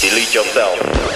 Delete yourself.